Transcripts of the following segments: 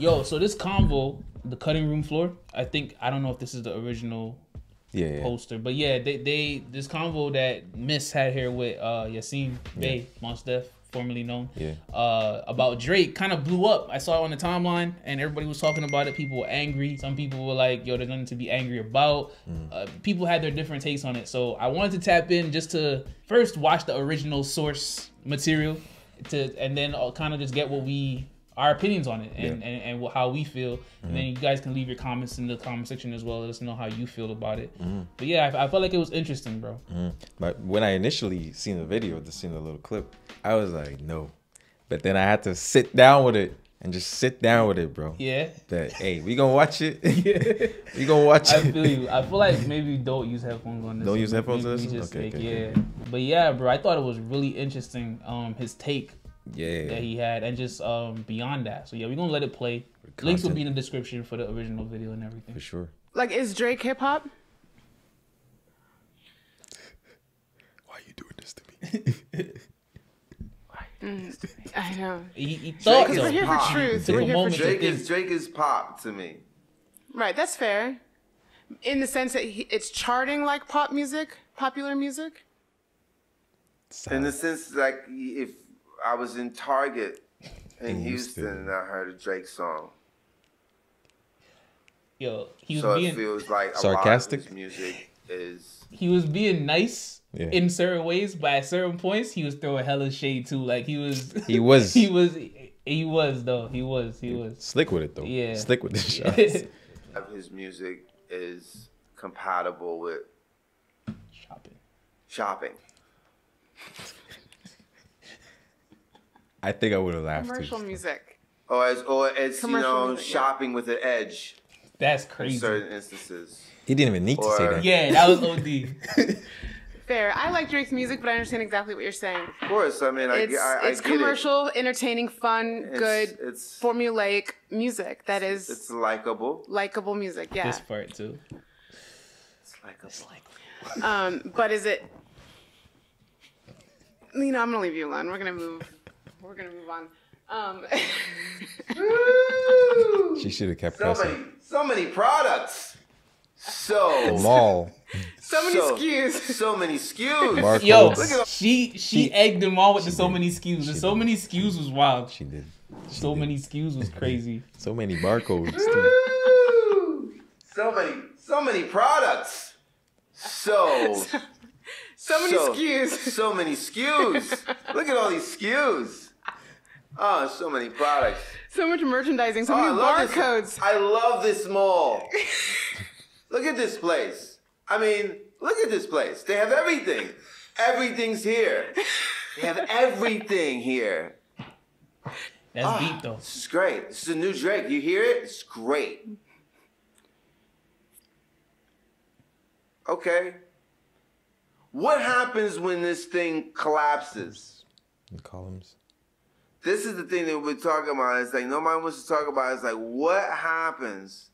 Yo, so this convo, the cutting room floor. I think I don't know if this is the original Yeah, yeah. poster, but yeah, they they this convo that Miss had here with uh Yasiin Bey, Mos Def, formerly known, Yeah. uh about Drake kind of blew up. I saw it on the timeline and everybody was talking about it. People were angry. Some people were like, "Yo, there's nothing to be angry about." Uh, people had their different takes on it. So I wanted to tap in just to first watch the original source material, to and then I'll kind of just get what we our opinions on it and, Yeah. and, and how we feel. And then mm-hmm. you guys can leave your comments in the comment section as well. Let us know how you feel about it. Mm-hmm. But yeah, I, I felt like it was interesting, bro. Mm-hmm. But when I initially seen the video, just seen the little clip, I was like, no. But then I had to sit down with it and just sit down with it, bro. Yeah. That hey, we gonna watch it. we gonna watch I it. feel you. I feel like maybe don't use headphones on this. Don't use headphones on this Okay, like, okay, yeah. okay. But yeah, bro, I thought it was really interesting. Um, his take yeah. that he had, and just um beyond that. So yeah, we're gonna let it play. Links will be in the description for the original video and everything. for sure. Like, is Drake hip hop? Why are you doing this to me? I know. He, he thought Drake is We're here for Pop. truth. Took We're here moment for truth. Drake think. is Drake is pop to me. Right, that's fair. In the sense that he, it's charting like pop music, popular music. In the sense like if I was in Target in In Houston Houston. and I heard a Drake song, Yo, he was so it feels like a Sarcastic? lot of his music is he was being nice Yeah. in certain ways, but at certain points he was throwing hella shade too. Like he was. He was he was. He was though. He was. He was. slick with it though. Yeah. Slick with the shots. of his music is compatible with Shopping. shopping. I think I would have laughed. Commercial too. music. Or as or as you Commercial know, music, yeah. shopping with an edge That's in crazy. certain instances. He didn't even need to say Or- that. Yeah, that was OD. Fair. I like Drake's music, but I understand exactly what you're saying. Of course, I mean, I, It's I, I it's get commercial, entertaining, fun, It. It's, good, It's formulaic music that is it's likable. likable music. Yeah. this part too. It's likable. It's like Um, but is it? You know, I'm gonna leave you alone. We're gonna move. We're gonna move on. Um, She should have kept So pressing. many, so many products. So Mall. so many So- SKUs. so many SKUs. Barcodes. Yo, she she She- egged them all with the so did. many SKUs. The so did. many SKUs was wild. She did. She So did. many SKUs was crazy. So many barcodes. too. So many, so many products. So, So many so, SKUs. So many SKUs. Look at all these SKUs. Oh, so many products. So much merchandising. So Oh, many love barcodes. I love this mall. look at this place. I mean, look at this place. They have everything. Everything's here. They have everything here. That's Ah, deep though. This is great. This is a new Drake. You hear it? It's great. Okay. What happens when this thing collapses? The columns. This is the thing that we're talking about. It's like nobody wants to talk about. It's like what happens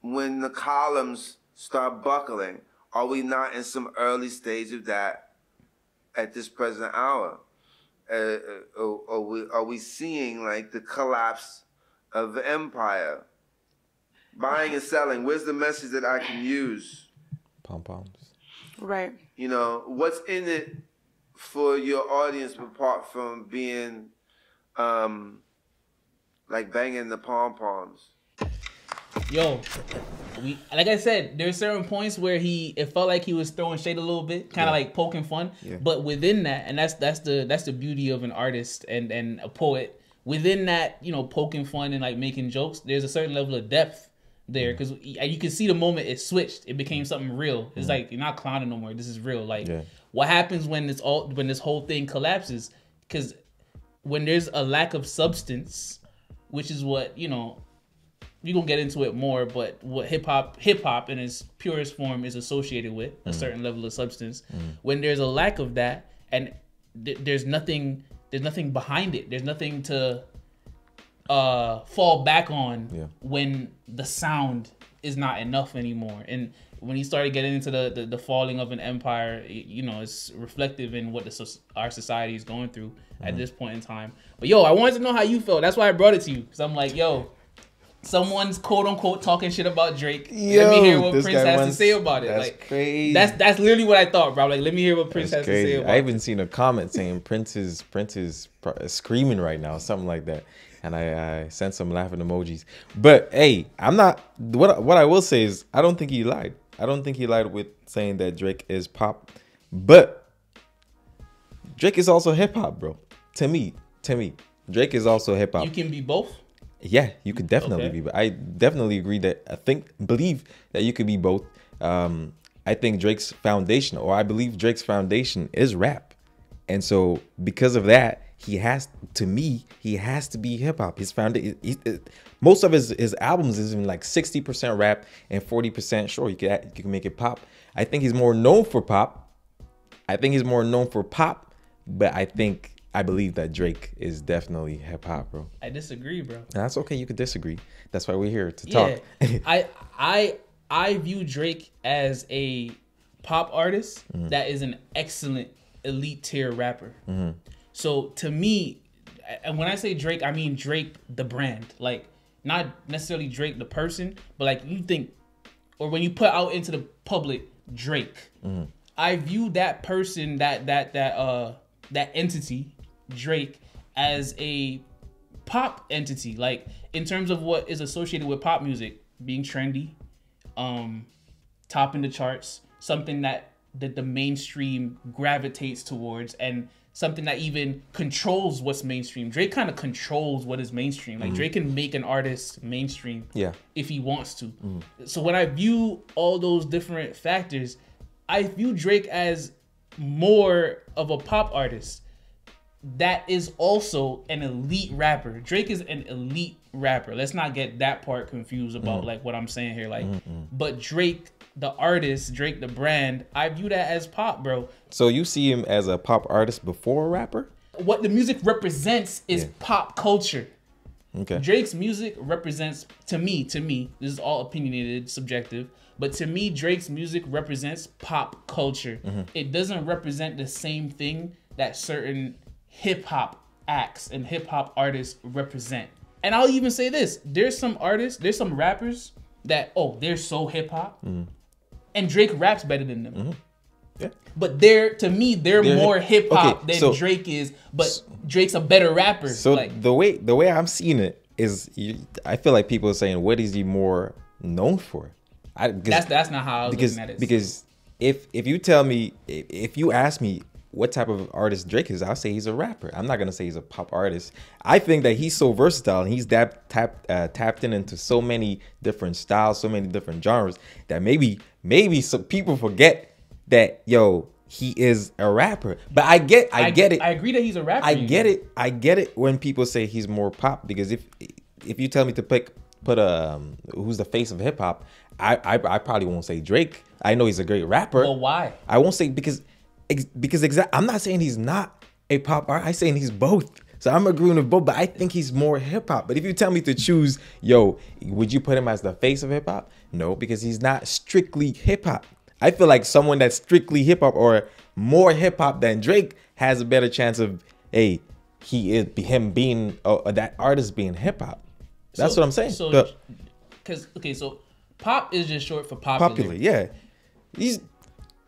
when the columns start buckling? Are we not in some early stage of that at this present hour? Uh, uh, are, are we are we seeing like the collapse of the empire? Buying and selling. Where's the message that I can use? Pom poms. Right. You know, what's in it for your audience apart from being um like banging the pom poms? Yo, we like I said, there's certain points where he it felt like he was throwing shade a little bit, kind of Yeah. like poking fun. Yeah. But within that, and that's that's the that's the beauty of an artist and and a poet. Within that, you know, poking fun and like making jokes, there's a certain level of depth there because you can see the moment it switched. It became something real. It's like you're not clowning no more. This is real. Like Yeah. what happens when this all when this whole thing collapses? Because when there's a lack of substance, which is what you know we gonna get into it more, but what hip hop hip hop in its purest form is associated with a certain level of substance. When there's a lack of that, and th- there's nothing, there's nothing behind it. There's nothing to uh fall back on Yeah. when the sound is not enough anymore. And when he started getting into the the, the falling of an empire, you know, it's reflective in what the our society is going through at mm-hmm. this point in time. But yo, I wanted to know how you felt. That's why I brought it to you because I'm like, yo, someone's quote unquote talking shit about Drake. let me hear what Prince has to say about it. that's like crazy. That's that's literally what I thought, bro. Like, let me hear what Prince That's has to say crazy. about I it. even seen a comment saying Prince is Prince is screaming right now, something like that. And I, I sent some laughing emojis. But hey, I'm not. What what I will say is, I don't think he lied. I don't think he lied with saying that Drake is pop. But Drake is also hip hop, bro. To me, to me, Drake is also hip hop. You can be both. Yeah, you could definitely Okay. be. But I definitely agree that I think believe that you could be both. Um, I think Drake's foundation, or I believe Drake's foundation, is rap, and so because of that, he has to me he has to be hip hop. He's His foundation, most of his his albums is in like sixty percent rap and forty percent. Sure, you can you can make it pop. I think he's more known for pop. I think he's more known for pop, but I think I believe that Drake is definitely hip hop, bro. I disagree, bro. And that's okay. You could disagree. That's why we're here to talk. I I I view Drake as a pop artist Mm-hmm. that is an excellent elite tier rapper. Mm-hmm. So to me, and when I say Drake, I mean Drake the brand, like not necessarily Drake the person, but like you think, or when you put out into the public Drake, Mm-hmm. I view that person, that that that uh that entity, Drake, as a pop entity. Like in terms of what is associated with pop music being trendy um topping the charts something that that the mainstream gravitates towards and something that even controls what's mainstream drake kind of controls what is mainstream like mm-hmm. drake can make an artist mainstream Yeah. if he wants to mm. so when i view all those different factors i view drake as more of a pop artist that is also an elite rapper. Drake is an elite rapper. Let's not get that part confused about mm-hmm. like what I'm saying here. Like, mm-hmm. but Drake, the artist, Drake, the brand, I view that as pop, bro. So you see him as a pop artist before a rapper? What the music represents is Yeah. pop culture. Okay. Drake's music represents to me, to me, this is all opinionated, subjective, but to me, Drake's music represents pop culture. Mm-hmm. It doesn't represent the same thing that certain hip hop acts and hip hop artists represent. And I'll even say this: there's some artists, there's some rappers that oh, they're so hip hop, mm-hmm. And Drake raps better than them. Yeah. But they're to me, they're, They're more hip- hop okay, than so- Drake is. But Drake's a better rapper. So like, the way the way I'm seeing it is, you, I feel like people are saying, "What is he more known for?" I, that's that's not how I was because looking at it. because if if you tell me if, if you ask me what type of artist Drake is, I'll say he's a rapper. I'm not gonna say he's a pop artist. I think that he's so versatile and he's that tapped uh, tapped in into so many different styles, so many different genres that maybe maybe some people forget that yo he is a rapper. But I get I, get it. I agree that he's a rapper. I get know. it. I get it when people say he's more pop because if if you tell me to pick put a um, who's the face of hip hop, I, I I probably won't say Drake. I know he's a great rapper. Well, why? I won't say because ex, because exact. I'm not saying he's not a pop art. I'm saying he's both. So I'm agreeing with both, but I think he's more hip hop. But if you tell me to choose, yo, would you put him as the face of hip hop? No, because he's not strictly hip hop. I feel like someone that's strictly hip hop or more hip hop than Drake has a better chance of, hey, he is him being uh, that artist being hip hop. That's So- what I'm saying. So, because okay, so pop is just short for popular. popular, yeah. He's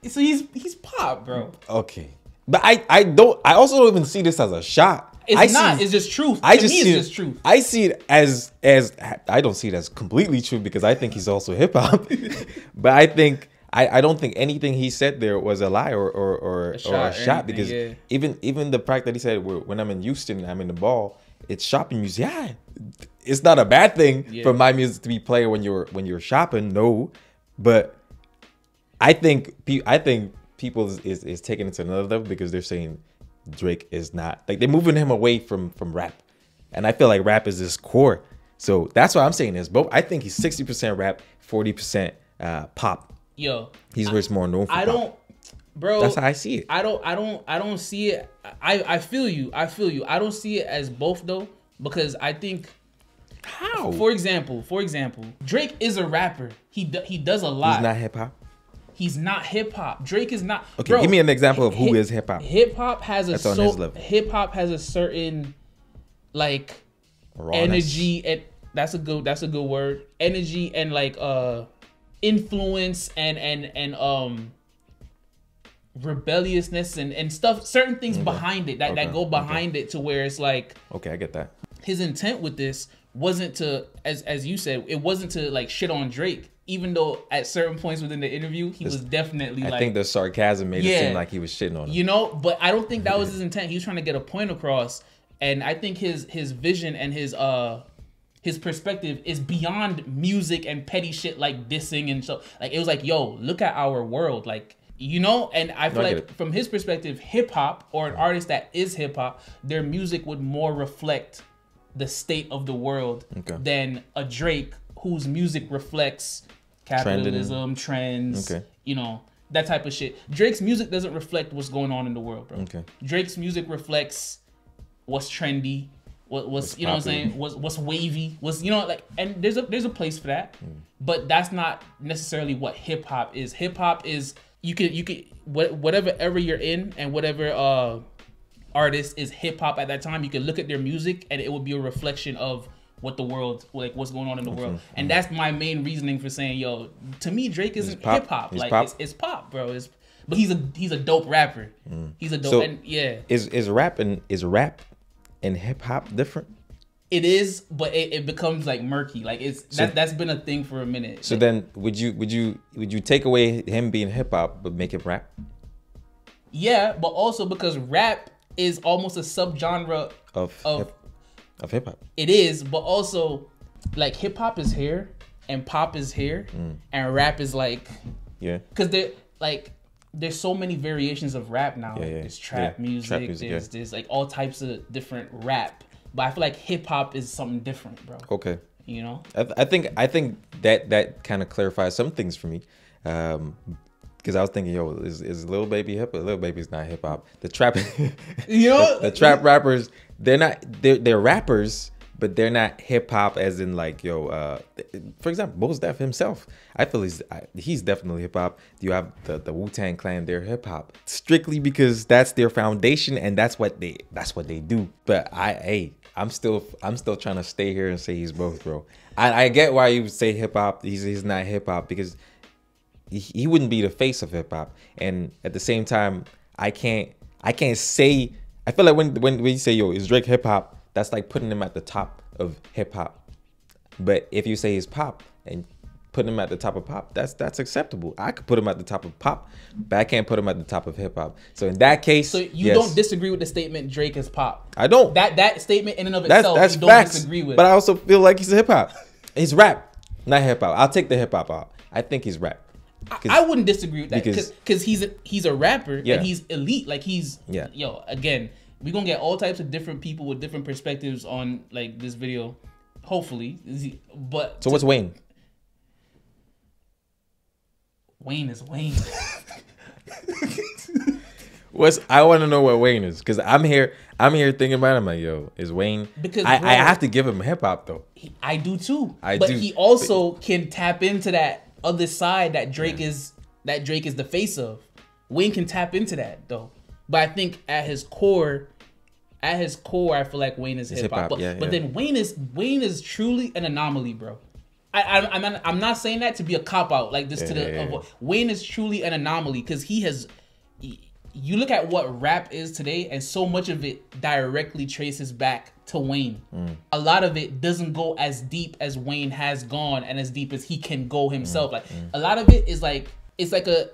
So he's he's pop, bro. okay, but I I don't. I also don't even see this as a shot. It's I not. See, it's just truth. I to just me, see it's it, just truth. I see it as as I don't see it as completely true because I think he's also hip hop. but I think I, I don't think anything he said there was a lie or or or a shot or a shot because yeah. even even the fact that he said "When- I'm in Houston I'm in the ball it's shopping music. Yeah, it's not a bad thing Yeah. for my music to be played when you're when you're shopping. No, but I think I think people is, is, is taking it to another level because they're saying Drake is not like they're moving him away from from rap, and I feel like rap is his core. So that's why I'm saying this. Both I think he's sixty percent rap, forty percent uh, pop. Yo, He's where it's more known for. I pop. don't, bro. That's how I see it. I don't. I don't. I don't see it. I I feel you. I feel you. I don't see it as both though because I think. How? For example, for example, Drake is a rapper. He do, he does a lot. he's not hip hop. He's not hip hop. Drake is not. Okay, give me an example of who is hip-hop. Hip hop has a so. Hip hop has a certain like Rawness. energy and That's a good. That's a good word. Energy and like uh, influence and and and um, rebelliousness and and stuff. Certain things behind it that that Okay, go okay. behind it to where it's like Okay, I get that. his intent with this wasn't to as as you said it wasn't to like shit on Drake even though at certain points within the interview he was definitely I like think the sarcasm made it seem like he was shitting on him. you know but I don't think that was his intent he was trying to get a point across and I think his his vision and his uh his perspective is beyond music and petty shit like dissing and so like it was like yo look at our world like you know and i feel I like from his perspective hip hop or an artist that is hip hop their music would more reflect the state of the world Okay. than a drake whose music reflects capitalism trends Okay. you know that type of shit drake's music doesn't reflect what's going on in the world bro Okay. drake's music reflects what's trendy, what, what's, you know what I'm saying, what's what's wavy, what's you know like, and there's a there's a place for that, Mm. but that's not necessarily what hip hop is. Hip hop is you could you could what whatever ever you're in and whatever uh artist is hip hop at that time, you can look at their music and it would be a reflection of what the world like what's going on in the world, and mm-hmm. that's my main reasoning for saying yo to me Drake isn't hip hop like pop. It's, it's pop, bro. It's but he's a he's a dope rapper. Mm. He's a dope So- and yeah. Is is rap and is rap and hip hop different? It is, but it, it becomes like murky. Like it's that that's been a thing for a minute. So then would you would you would you take away him being hip hop but make it rap? yeah, but also because rap is almost a subgenre Of of of hip hop. it is, but also like hip hop is here and pop is here Mm. and rap is like Yeah. because there like there's so many variations of rap now. Yeah, yeah. There's trap Yeah, music. trap music, there's there's like all types of different rap. But I feel like hip hop is something different, bro. Okay. You know? I, th- I think I think that that kind of clarifies some things for me, um, because I was thinking, yo, is is Lil Baby hip? Hop? Lil Baby's not hip hop. The trap, You know? the trap rappers, they're not they're they're rappers, but they're not hip hop as in like yo. Uh, for example, Mos Def himself, I feel he's I- he's definitely hip hop. You have the the Wu Tang Clan, they're hip hop strictly because that's their foundation and that's what they that's what they do. But I hey. I'm still I'm still trying to stay here and say he's both, bro. I, I get why you would say hip hop. He's he's not hip hop because he, he wouldn't be the face of hip hop. And at the same time, I can't I can't say I feel like when when, you say yo is Drake hip hop, that's like putting him at the top of hip hop. But if you say he's pop and putting him at the top of pop, that's that's acceptable. I could put him at the top of pop, but I can't put him at the top of hip hop. So in that case, So you yes. don't disagree with the statement Drake is pop. I don't. That that statement in and of That's itself that's you don't facts. disagree with. But I also feel like he's hip hop. He's rap, not hip hop. I'll take the hip hop out. I think he's rap. 'Cause- I wouldn't disagree with that because- because he's a, he's a rapper Yeah. and he's elite. Like he's Yeah. Yo, again, we're gonna get all types of different people with different perspectives on like this video. Hopefully, but so what's Wayne? Wayne is Wayne. What's I want to know what Wayne is because I'm here. I'm here thinking about. It. I'm like, yo, is Wayne? Because, I, bro- I have to give him hip hop though. He- I do too. I but do. he also can tap into that other side that Drake is that Drake is the face of. Wayne can tap into that though. But I think at his core, at his core, I feel like Wayne is hip hop. But, yeah, but yeah. then Wayne is Wayne is truly an anomaly, bro. I, I, I'm not, I'm not saying that to be a cop out like this to the. Yeah, yeah, yeah. Wayne is truly an anomaly because he has. You look at what rap is today, and so much of it directly traces back to Wayne. Mm. A lot of it doesn't go as deep as Wayne has gone, and as deep as he can go Mm, himself. Like a lot of it is like it's like a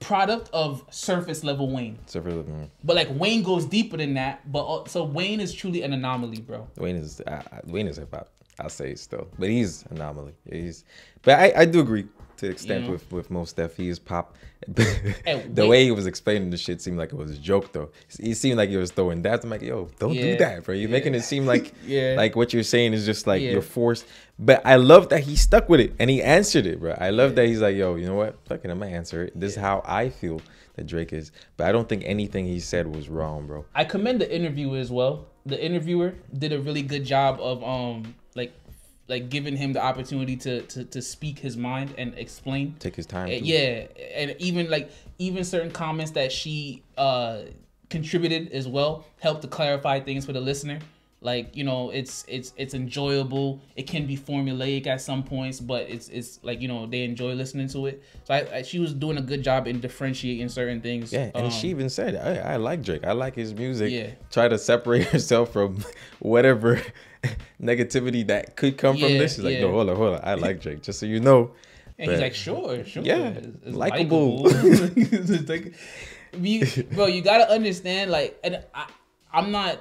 product of surface level Wayne. So for mm, But like Wayne goes deeper than that. But uh, so Wayne is truly an anomaly, bro. Wayne is uh, Wayne is hip hop. I'll say still, but he's anomaly. He's, but I, I do agree to the extent Yeah. with with most stuff. He is pop. Hey, the way he was explaining the shit seemed like it was a joke though. He seemed like he was throwing that. I'm like, yo, don't do that, bro. You're making it seem like Yeah. like what you're saying is just like Yeah. you're forced. But I love that he stuck with it and he answered it, bro. I love that he's like, yo, you know what? Fucking, I'm gonna answer it. This is how I feel that Drake is. But I don't think anything he said was wrong, bro. I commend the interview as well. The interviewer did a really good job of um like like giving him the opportunity to to, to speak his mind and explain. Take his time. Yeah, and even like even certain comments that she uh contributed as well helped to clarify things for the listener. Like you know, it's it's it's enjoyable. It can be formulaic at some points, but it's it's like you know they enjoy listening to it. So I, I she was doing a good job in differentiating certain things. Yeah, and Um, she even said, I, I like Drake. I like his music. Yeah. Try to separate herself from whatever negativity that could come from this. She's like, yeah. no, hold on, hold on. I like Drake, just so you know. And he's like, sure, sure. Yeah, likable. like- you, bro, you gotta understand, like, and I, I'm not,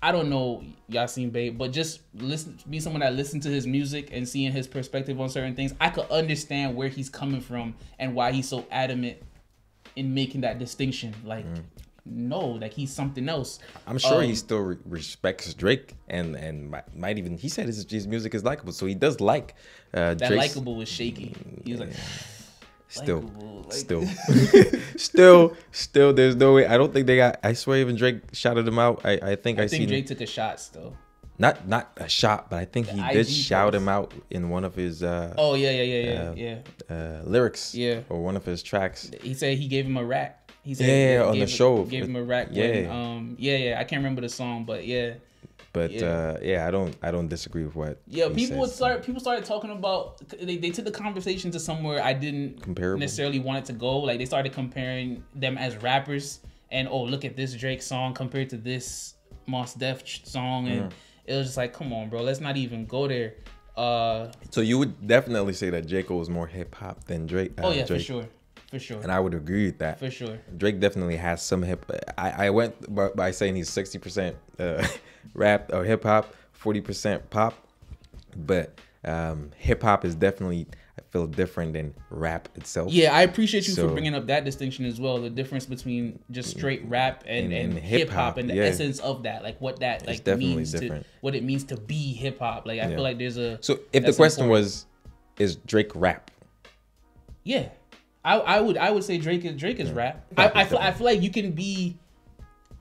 I don't know Yasiin Bey, but just listen, be someone that listen to his music and seeing his perspective on certain things, I could understand where he's coming from and why he's so adamant in making that distinction. Like, no, like he's something else. I'm sure he Um, still re- respects Drake and and might, might even he said his, his music is likable, so he does like uh, that Drake's likable was shaky. He was like, still, like- still, still, still. There's no way. I don't think they got. I swear, even Drake shouted him out. I I think I, I think seen Drake took a shot still. not not a shot, but I think he The did IG shout post. him out in one of his uh, Oh yeah, yeah, yeah, yeah, Uh, yeah. uh, lyrics, Yeah. or one of his tracks. He said he gave him a rack. He said Yeah, he on the show. Gave him a rack. Yeah. When, um. Yeah, yeah. I can't remember the song, but yeah. But Yeah. uh, yeah, I don't I don't disagree with what. Yeah, people would start. People started talking about. They, they took the conversation to somewhere I didn't Comparable. necessarily want it to go. Like they started comparing them as rappers, and oh look at this Drake song compared to this Mos Def song, and it was just like, come on, bro, let's not even go there. Uh, So you would definitely say that J Cole is more hip hop than Drake. uh, oh yeah, Drake. for sure, for sure, And I would agree with that. for sure. Drake definitely has some hip. I, I went by, by saying he's sixty percent uh, rap or hip hop, forty percent pop, but um, hip hop is definitely I feel different than rap itself. Yeah, I appreciate you for bringing up that distinction as well. The difference between just straight rap and, And- and, hip hip-hop, and the yeah. essence of that, like what that like means different. to what it means to be hip hop. Like I Yeah. feel like there's a So if the question important. was, is Drake rap? yeah, I, I would I would say Drake is Drake is rap. I, I feel I feel like you can be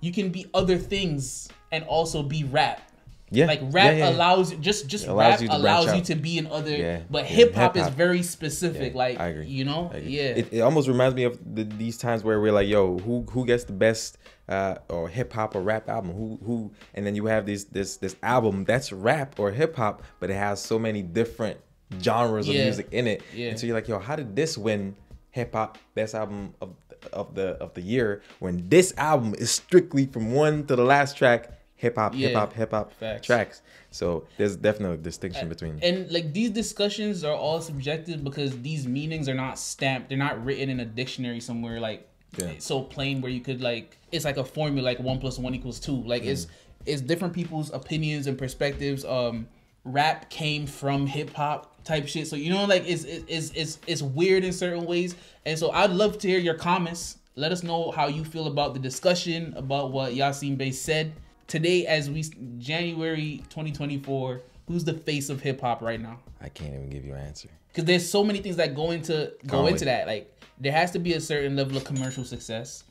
you can be other things and also be rap. Yeah, Like rap yeah. allows just just allows rap you allows you to be in other Yeah, but yeah, hip hop is very specific. Yeah, like I agree. you know? Agree. Yeah. It, it almost reminds me of the, these times where we're like, yo, who who gets the best uh, or hip hop or rap album? Who who? And then you have this this this album that's rap or hip hop, but it has so many different genres of music in it. Yeah. And so you're like, yo, how did this win hip hop best album of of the of the year when this album is strictly from one to the last track hip hop Yeah. hip hop hip hop tracks. So there's definitely a distinction between. and like these discussions are all subjective because these meanings are not stamped they're not written in a dictionary somewhere like Yeah. so plain where you could like it's like a formula like one plus one equals two like Mm. it's it's different people's opinions and perspectives um rap came from hip-hop type shit so you know like it's it's it's it's weird in certain ways and so i'd love to hear your comments let us know how you feel about the discussion about what yasiin bey said today as we january 2024 who's the face of hip-hop right now I can't even give you an answer. because there's so many things that go into go Conway. into that like there has to be a certain level of commercial success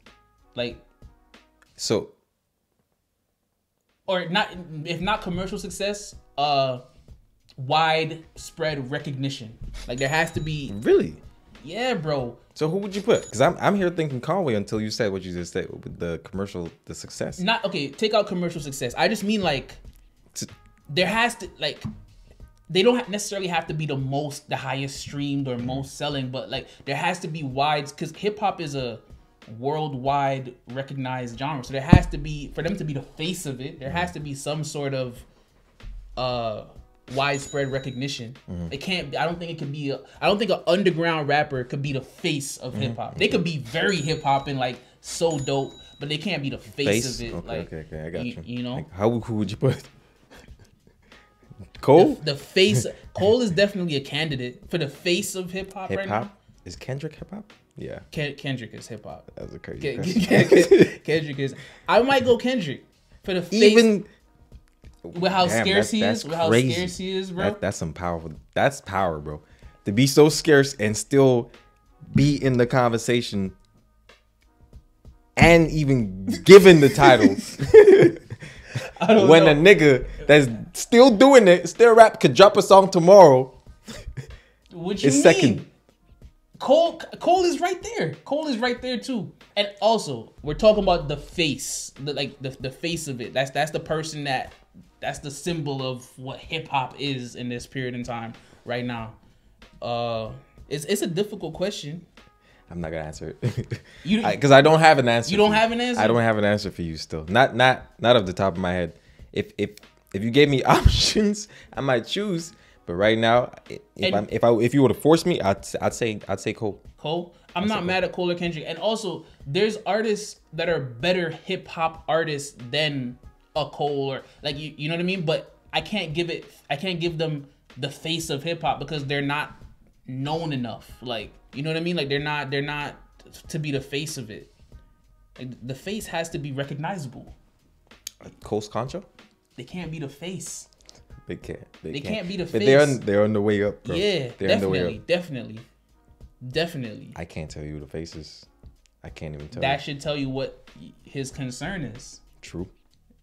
like So or not if not commercial success uh widespread recognition like there has to be really. Yeah bro So who would you put? Because I'm I'm here thinking Conway until you said what you just said with the commercial, the success. not okay take out commercial success i just mean like T- there has to like they don't necessarily have to be the most the highest streamed or most selling but like there has to be wide because hip-hop is a worldwide recognized genre so there has to be for them to be the face of it there has to be some sort of uh widespread recognition mm-hmm. it can't i don't think it could be a, i don't think an underground rapper could be the face of mm-hmm. hip-hop they could be very hip-hop and like so dope but they can't be the face, Face. of it Okay, like okay, okay. I got you. you, know Like, how who would you put? Cole. the face Cole is definitely a candidate for the face of hip hop Hip right hop is Kendrick hip hop? Yeah, Ken- Kendrick is hip hop. that was a crazy. Ken- Kendrick is. I might go Kendrick for the face Even with how Damn, scarce that's- he that's is. With how crazy. scarce he is, bro. That, that's some powerful. That's power, bro. To be so scarce and still be in the conversation, and even given the title. When know. a nigga that's still doing it, still rap, could drop a song tomorrow. What you is mean? second. Cole Cole is right there. Cole is right there too. And also, we're talking about the face, the like the, the face of it. That's that's the person that that's the symbol of what hip hop is in this period in time right now. Uh, it's it's a difficult question. I'm not gonna answer it You- because I, don't have an answer. You don't have an answer? I don't have an answer for you still. Not not not off the top of my head. If if if you gave me options, I might choose. But right now, if And- I'm, if I if you were to force me, I'd I'd say I'd say Cole. Cole. I'm not mad at Cole or Kendrick. And also, there's artists that are better hip hop artists than a Cole or like you, you know what I mean. But I can't give it. I can't give them the face of hip hop because they're not known enough. Like you know what I mean. Like they're not. They're not to be the face of it. Like, the face has to be recognizable. Cole's Concho. They can't be the face. They can't. They can't be the But they're face. on they're on the way up, bro. Yeah, they're on the way definitely, up. definitely, definitely. I can't tell you the faces. I can't even tell. That you. should tell you what his concern is. True.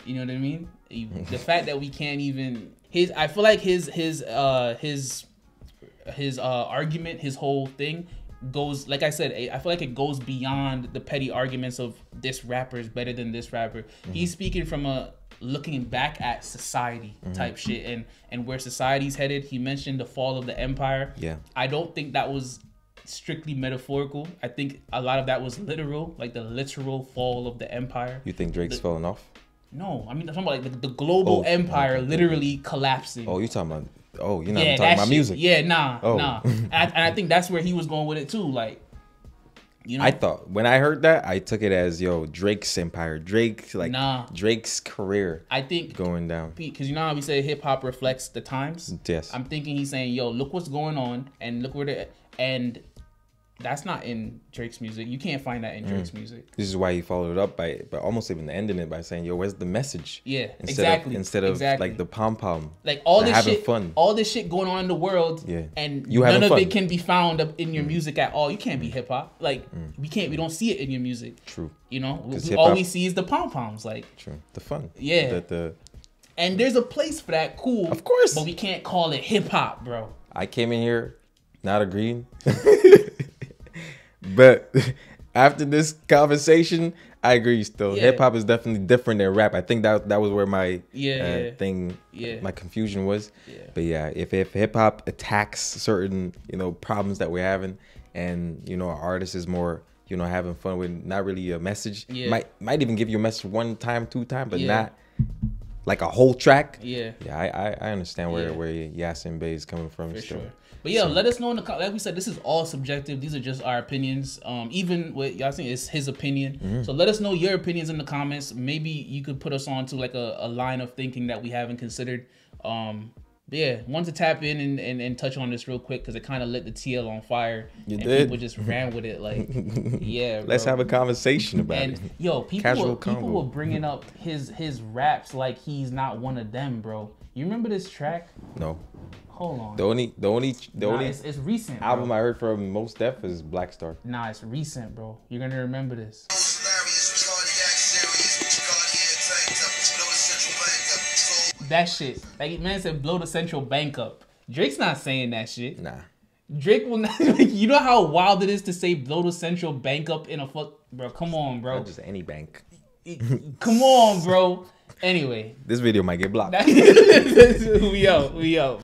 You know what I mean? The fact that we can't even his I feel like his his uh his his uh argument, his whole thing goes like I said, I feel like it goes beyond the petty arguments of this rapper is better than this rapper. He's speaking from a looking back at society type shit and and where society's headed. He mentioned the fall of the empire. Yeah. I don't think that was strictly metaphorical. I think a lot of that was literal, like the literal fall of the empire. You think Drake's falling off? No, I mean I'm talking about like the, the global Oh, empire okay. literally collapsing. Oh, you talking about? Oh, you're not yeah, talking about shit. music. Yeah, nah, Oh. nah. And I, and I think that's where he was going with it too. Like, you know, I thought when I heard that, I took it as yo Drake's empire, Drake like Nah. Drake's career I think going down. because you know how we say hip hop reflects the times. Yes. I'm thinking he's saying, "Yo, look what's going on, and look where the and." That's not in Drake's music. You can't find that in Drake's Mm. music. This is why he followed it up by, by almost even ending it by saying, "Yo, where's the message?" Yeah, instead exactly, Of, instead of exactly. like the pom pom, Like all this having shit, fun. all this shit going on in the world, Yeah. and You none of fun. Mm. it can be found up in your music at all. You can't be hip hop. Like we can't, we don't see it in your music. True. You know, we- all we see is the pom poms. Like, true, the fun. Yeah. The, the and there's a place for that. Cool, Of course. but we can't call it hip hop, bro. I came in here not agreeing, but after this conversation, I agree. Still, Yeah. hip hop is definitely different than rap. I think that that was where my Yeah, uh, yeah. thing, Yeah. my confusion was. But yeah, if if hip hop attacks certain you know problems that we're having, and you know our artist is more you know having fun with not really a message, Yeah. might might even give you a message one time, two time, but not like a whole track. Yeah. Yeah, I I, I understand where where Yasiin Bey is coming from. For still. sure. But yeah, let us know in the like we said, this is all subjective. These are just our opinions. Um, even with Yasiin, it's his opinion. Mm-hmm. So let us know your opinions in the comments. Maybe you could put us on to like a, a line of thinking that we haven't considered. Um, yeah, want to tap in and, and, and touch on this real quick because it kind of lit the TL on fire. You and did. people just ran with it. Like, yeah. Let's have a conversation about And it. yo, people Casual were, people were bringing up his his raps like he's not one of them, bro. You remember this track? No, Hold on. the only the only the Nah, only it's, it's recent. bro. album I heard from Mos Def is Black Star. Nah, it's recent, bro. You're gonna remember this. That shit. Like man said, blow the central bank up. Drake's not saying that shit. Nah, Drake will not. Like, you know how wild it is to say blow the central bank up in a fuck, bro. Come on, bro. not just any bank. Come on, bro. Anyway, This video might get blocked. we out. We out.